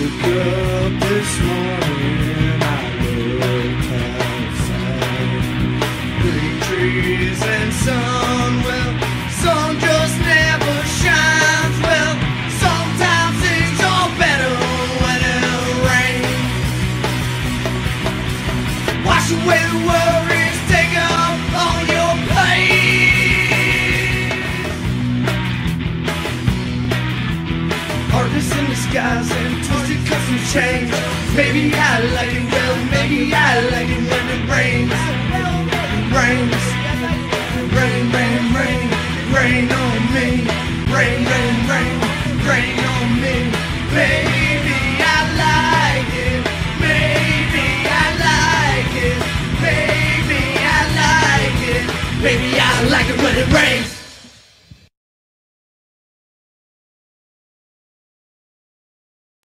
woke up this morning, I looked outside. Green trees and sun well, some just never shines. Well Sometimes it's all better when it'll Wash away the worries, take off all your plane artists in disguise and custom change. Maybe I like it well, maybe I like it when it rains. Rains, rain, rain, rain, rain on me. Rain, rain, rain, rain on me. Maybe I like it, maybe I like it, maybe I like it, maybe I like it when it rains.